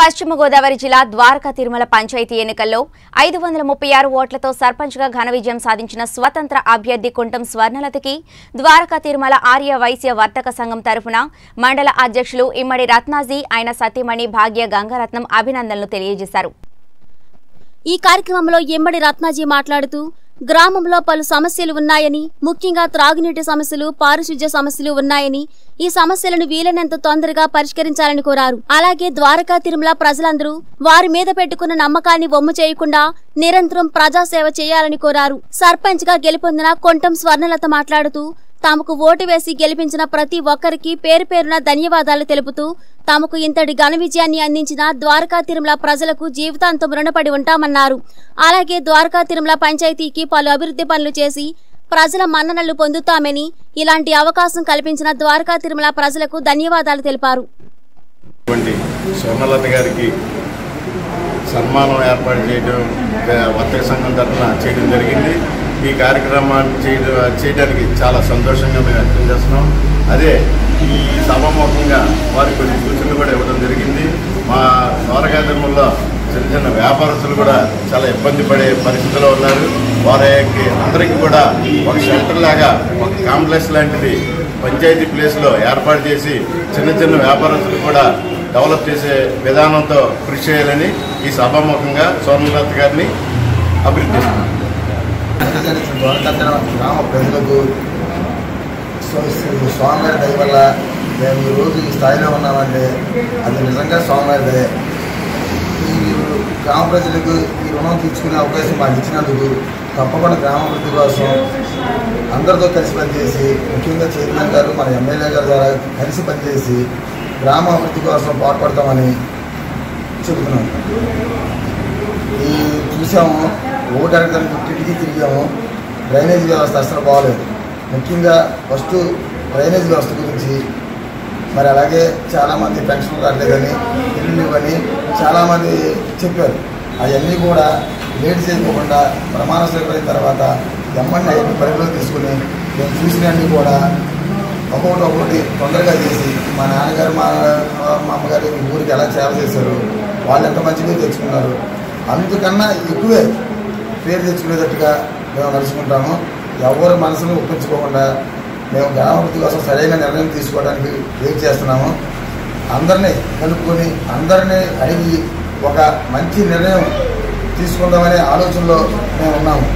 పశ్చిమ గోదావరి జిల్లా ద్వారకా తిరుమల పంచాయతీ ఎన్నికల్లో ఐదు వందల ముప్పై ఆరు ఓట్లతో సర్పంచ్గా ఘన విజయం సాధించిన స్వతంత్ర అభ్యర్థి కుంటం స్వర్ణలతకి ద్వారకా తిరుమల ఆర్య వైశ్య వర్తక సంఘం తరఫున మండల అధ్యక్షులు ఇమ్మడి రత్నాజీ ఆయన సతీమణి భాగ్య గంగారత్నం అభినందనలు తెలియజేశారు. ఈ కార్యక్రమంలో ఇమ్మడి రత్నాజీ మాట్లాడుతూ గ్రామంలో పలు సమస్యలు ఉన్నాయని ముఖ్యంగా త్రాగునీటి సమస్యలు పారిశుధ్య సమస్యలు ఉన్నాయని ఈ సమస్యలను వీలైనంత తొందరగా పరిష్కరించాలని కోరారు. అలాగే ద్వారకా తిరుమల ప్రజలందరూ వారి మీద పెట్టుకున్న నమ్మకాన్ని వమ్ము చేయకుండా నిరంతరం ప్రజాసేవ చేయాలని కోరారు. సర్పంచ్గా గెలుపొందిన కొంటం స్వర్ణలత మాట్లాడుతూ తమకు ఓటు వేసి గెలిపించిన ప్రతి ఒక్కరికి పేరు పేరున ధన్యవాదాలు తెలుపుతూ తమకు ఇంతటి ఘన విజయాన్ని అందించిన ద్వారకా తిరుమల ప్రజలకు జీవితాంతం రుణపడి ఉంటామన్నారు. అలాగే ద్వారకా తిరుమల పంచాయతీకి పలు అభివృద్ధి పనులు చేసి ప్రజల మన్ననలు పొందుతామని ఇలాంటి అవకాశం కల్పించిన ద్వారకా తిరుమల ప్రజలకు ధన్యవాదాలు తెలిపారు. గారికి సన్మానం ఏర్పాటు చేయడం వర్తక సంఘం తరఫున చేయడం జరిగింది. ఈ కార్యక్రమాన్ని చేయడం చేయడానికి చాలా సంతోషంగా మేము వ్యక్తం చేస్తున్నాం. అదే ఈ సభాముఖంగా వారికి కొన్ని సూచనలు కూడా ఇవ్వడం జరిగింది. మా ద్వారకాధర్మంలో చిన్న చిన్న వ్యాపారస్తులు కూడా చాలా ఇబ్బంది పడే పరిస్థితిలో ఉన్నారు. వారికి అందరికీ కూడా ఒక షెల్టర్ లాగా ఒక కాంప్లెక్స్ లాంటిది పంచాయతీ ప్లేస్లో ఏర్పాటు చేసి చిన్న చిన్న వ్యాపారస్తులు కూడా డెవలప్ చేసే విధానంతో కృషి చేయాలని ఈ సభాముఖంగా సోమనాథ్ గారిని అభివృద్ధి అనుసరించిన ద్వారకాంతర గ్రామ ప్రజలకు స్వామివారి దయ వల్ల మేము ఈరోజు ఈ స్థాయిలో ఉన్నామంటే అది నిజంగా స్వామివారి దయ ఈ గ్రామ ప్రజలకు ఈ రుణం తీర్చుకునే అవకాశం మాకు ఇచ్చినందుకు తప్పకుండా గ్రామాభివృద్ధి కోసం అందరితో కలిసి పనిచేసి ముఖ్యంగా చైర్మన్ గారు మన ఎమ్మెల్యే గారి ద్వారా కలిసి పనిచేసి గ్రామ అభివృద్ధి కోసం పాటుపడతామని చెబుతున్నాం ఈ చూసాము ఓటు అడగడానికి ఇంటికి తిరిగాము. డ్రైనేజ్ వ్యవస్థ అసలు బాగలేదు ముఖ్యంగా ఫస్ట్ డ్రైనేజ్ వ్యవస్థ గురించి మరి అలాగే చాలామంది పెన్షన్ రావట్లేదని ఇల్లు ఇవ్వని చాలామంది చెప్పారు. అవన్నీ కూడా లేట్ చేయకుండా ప్రమాణ స్వీకరించిన తర్వాత ఎమ్మెల్యే అవన్నీ పరిగణలోకి తీసుకుని మేము చూసినవన్నీ కూడా ఒక్కొక్కటి ఒక్కొక్కటి తొందరగా చేసి మా నాన్నగారు మా మా అమ్మగారు ఊరికి ఎలా సేవ చేశారు వాళ్ళు ఎంత మంచిగా తెచ్చుకున్నారు అందుకన్నా ఎక్కువే పేరు తెచ్చుకునేటట్టుగా మేము నడుచుకుంటాము. ఎవరి మనసును ఒప్పించుకోకుండా మేము గ్రామాభివృద్ధి కోసం సరైన నిర్ణయం తీసుకోవడానికి వెయిట్ చేస్తున్నాము. అందరినీ కలుపుకొని అందరినీ అడిగి ఒక మంచి నిర్ణయం తీసుకుందామనే ఆలోచనలో మేము ఉన్నాము.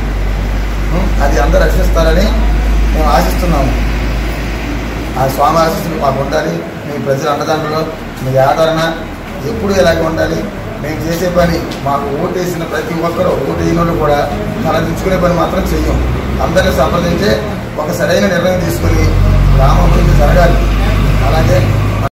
అది అందరు రక్షిస్తారని మేము ఆశిస్తున్నాము. ఆ స్వామి ఆశీస్సులు మాకు ఉండాలి. మీ ప్రజల అండదండలో మీ ఆదరణ ఎప్పుడు ఇలాగే ఉండాలి. మేము చేసే పని మాకు ఓటేసిన ప్రతి ఒక్కరూ ఓటేసిన వాళ్ళు కూడా తలదించుకునే పని మాత్రం చెయ్యం. అందరినీ సంప్రదించే ఒక సరైన నిర్ణయం తీసుకుని గురించి జరగాలి. అలాగే